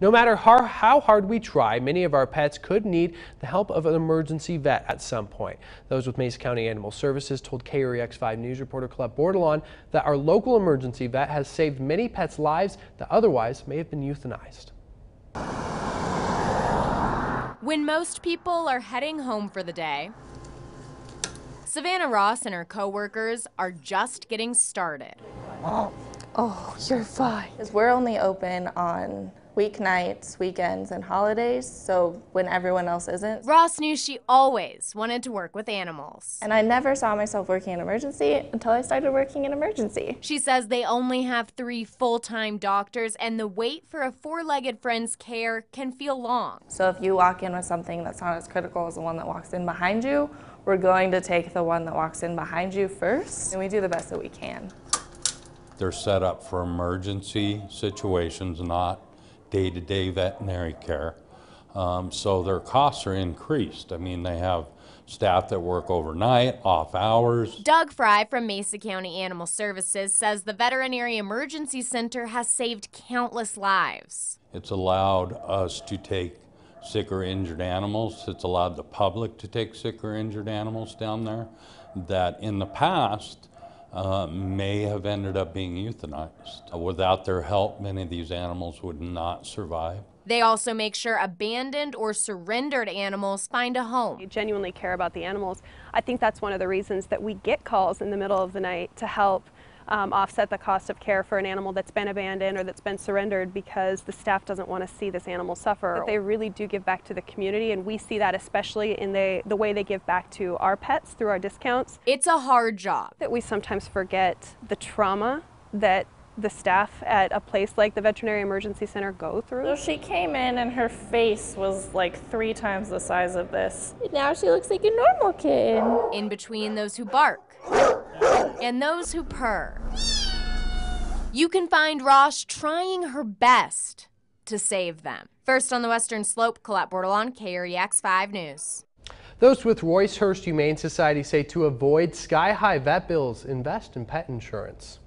No matter how, how hard we try, many of our pets could need the help of an emergency vet at some point. Those with Mesa County Animal Services told KREX 5 News reporter Colette Bordelon that our local emergency vet has saved many pets' lives that otherwise may have been euthanized. When most people are heading home for the day, Savannah Ross and her coworkers are just getting started. Oh, you're fine. Because we're only open on weeknights, weekends, and holidays, so when everyone else isn't. Ross knew she always wanted to work with animals. And I never saw myself working in emergency until I started working in emergency. She says they only have three full time doctors, and the wait for a four legged friend's care can feel long. So if you walk in with something that's not as critical as the one that walks in behind you, we're going to take the one that walks in behind you first, and we do the best that we can. They're set up for emergency situations, not day-to-day veterinary care. Um, so their costs are increased. I mean, they have staff that work overnight, off hours. Doug Fry from Mesa County Animal Services says the Veterinary Emergency Center has saved countless lives. It's allowed us to take sick or injured animals. It's allowed the public to take sick or injured animals down there that in the past uh, may have ended up being euthanized. Without their help, many of these animals would not survive. They also make sure abandoned or surrendered animals find a home. They genuinely care about the animals. I think that's one of the reasons that we get calls in the middle of the night to help um, offset the cost of care for an animal that's been abandoned or that's been surrendered because the staff doesn't want to see this animal suffer. But they really do give back to the community, and we see that especially in the, the way they give back to our pets through our discounts. It's a hard job. That we sometimes forget the trauma that the staff at a place like the Veterinary Emergency Center go through. So she came in and her face was like three times the size of this. Now she looks like a normal kid. In between those who bark and those who purr. You can find Ross trying her best to save them. First on the Western Slope, Colette Bordelon, KREX 5 News. Those with Roice-Hurst Humane Society say to avoid sky-high vet bills, invest in pet insurance.